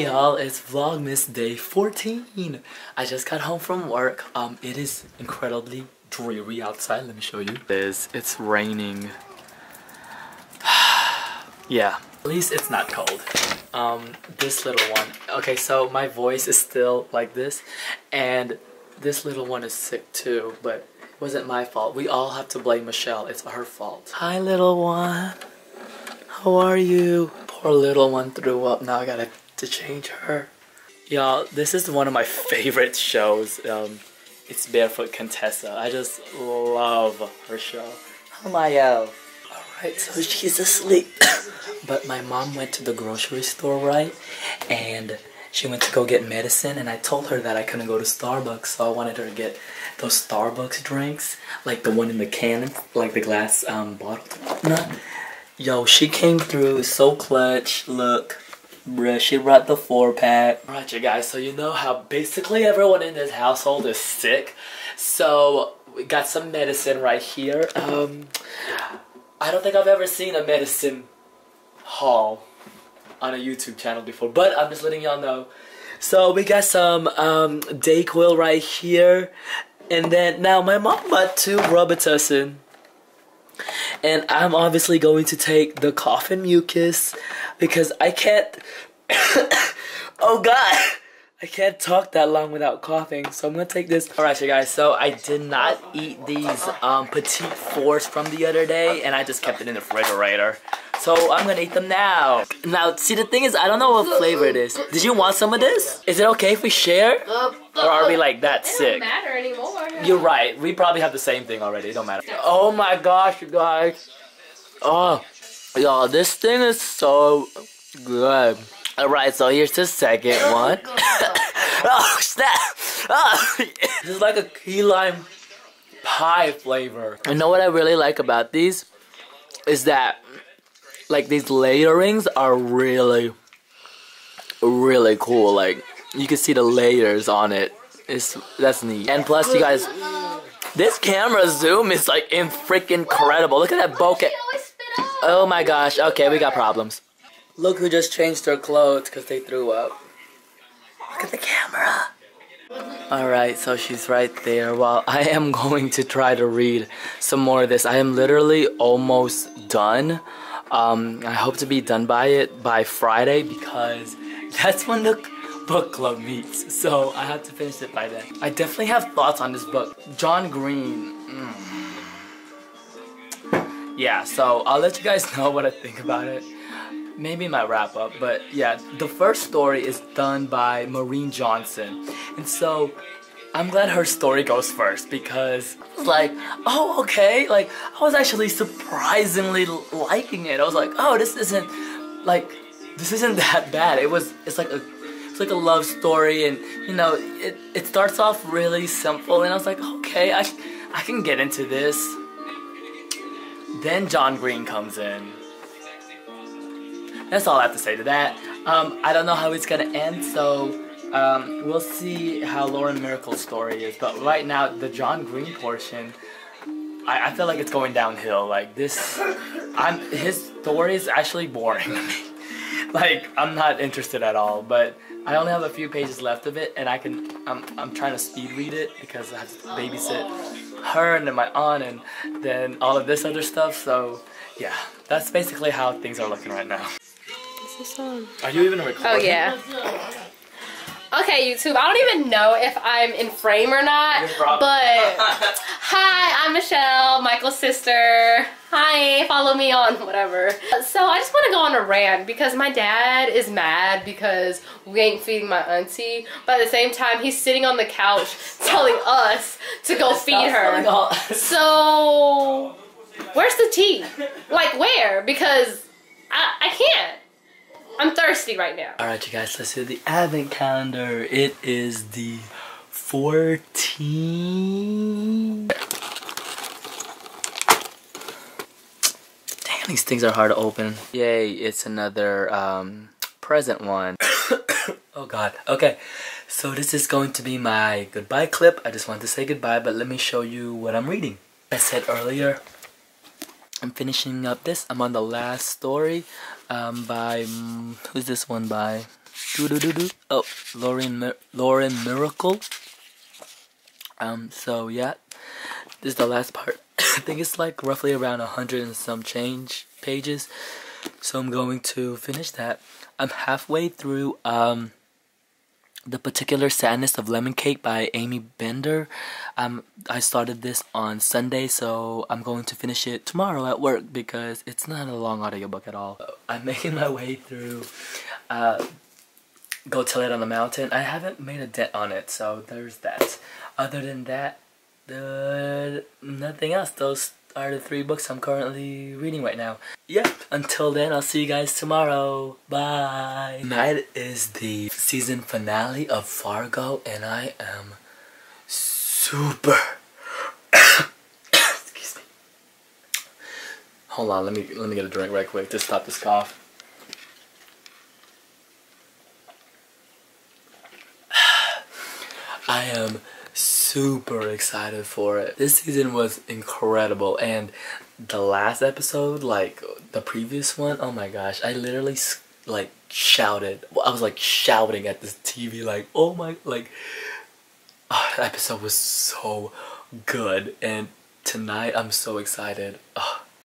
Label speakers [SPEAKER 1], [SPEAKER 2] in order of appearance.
[SPEAKER 1] Hey y'all, it's Vlogmas day 14. I just got home from work. Um, it is incredibly dreary outside. Let me show you. It is. It's raining. yeah. At least it's not cold. Um, this little one. Okay, so my voice is still like this, and this little one is sick too, but it wasn't my fault. We all have to blame Michelle. It's her fault. Hi, little one. How are you? Poor little one threw up. Now I gotta to change her. Y'all, this is one of my favorite shows. Um, it's Barefoot Contessa. I just love her show. Hamayo. Alright, so she's asleep. but my mom went to the grocery store, right? And she went to go get medicine and I told her that I couldn't go to Starbucks so I wanted her to get those Starbucks drinks like the one in the can like the glass um, bottle Not. yo she came through so clutch look Bruh, she brought the four pack. Alright, you guys, so you know how basically everyone in this household is sick. So, we got some medicine right here. Um, I don't think I've ever seen a medicine haul on a YouTube channel before, but I'm just letting y'all know. So, we got some um, Dayquil right here. And then, now my mom bought two Robitussin. And I'm obviously going to take the coffin mucus because I can't. oh God. I can't talk that long without coughing, so I'm gonna take this. Alright, you guys, so I did not eat these um, Petite Fours from the other day, and I just kept it in the refrigerator. So I'm gonna eat them now. Now, see, the thing is, I don't know what flavor it is. Did you want some of this? Is it okay if we share? Or are we like that sick?
[SPEAKER 2] Matter anymore.
[SPEAKER 1] You're right. We probably have the same thing already. It don't matter. Oh my gosh, you guys. Oh, y'all, this thing is so good. Alright, so here's the second one. oh, snap! Oh, this is like a key lime pie flavor. You know what I really like about these? Is that, like, these layerings are really, really cool. Like, you can see the layers on it. It's, that's neat. And plus, you guys, this camera zoom is, like, in freaking incredible. Look at that bokeh. Oh my gosh, okay, we got problems. Look who just changed their clothes because they threw up. Look at the camera. Alright, so she's right there. Well, I am going to try to read some more of this. I am literally almost done. Um, I hope to be done by it by Friday because that's when the book club meets. So I have to finish it by then. I definitely have thoughts on this book. John Green. Mm. Yeah, so I'll let you guys know what I think about it maybe my wrap up, but yeah, the first story is done by Maureen Johnson. And so I'm glad her story goes first because I was like, oh, okay. Like, I was actually surprisingly liking it. I was like, oh, this isn't like, this isn't that bad. It was, it's like a, it's like a love story and, you know, it, it starts off really simple and I was like, okay, I, I can get into this. Then John Green comes in that's all I have to say to that. Um, I don't know how it's gonna end, so um, we'll see how Lauren Myracle's story is. But right now, the John Green portion, I, I feel like it's going downhill. Like this, I'm his story is actually boring like I'm not interested at all. But I only have a few pages left of it, and I can I'm I'm trying to speed read it because I have to babysit her and then my aunt and then all of this other stuff. So yeah, that's basically how things are looking right now
[SPEAKER 2] this on?
[SPEAKER 1] Are you even recording?
[SPEAKER 2] Oh, yeah. Okay, YouTube, I don't even know if I'm in frame or not, but hi, I'm Michelle, Michael's sister. Hi, follow me on whatever. So I just want to go on a rant because my dad is mad because we ain't feeding my auntie, but at the same time, he's sitting on the couch telling us to go feed her. So, where's the tea? Like, where? Because I, I can't. I'm thirsty right now.
[SPEAKER 1] Alright, you guys, let's do the advent calendar. It is the 14. Damn, these things are hard to open. Yay, it's another um, present one. oh god. Okay, so this is going to be my goodbye clip. I just want to say goodbye, but let me show you what I'm reading. I said earlier, I'm finishing up this. I'm on the last story um, by, who's this one by? Do do do do. Oh, Lauren Lauren Myracle. Um. So yeah, this is the last part. I think it's like roughly around a hundred and some change pages. So I'm going to finish that. I'm halfway through um the particular sadness of lemon cake by Aimee Bender. Um i started this on sunday so i'm going to finish it tomorrow at work because it's not a long audiobook at all. I'm making my way through uh go tell it on the mountain. I haven't made a dent on it so there's that. Other than that the nothing else. Those are the three books I'm currently reading right now. Yep, until then, I'll see you guys tomorrow. Bye. Tonight is the season finale of Fargo, and I am super. Excuse me. Hold on, let me let me get a drink right quick to stop this cough. I am super excited for it. This season was incredible and the last episode, like the previous one, oh my gosh, I literally like shouted. I was like shouting at this TV like, oh my, like, ah, oh, that episode was so good and tonight I'm so excited. Oh,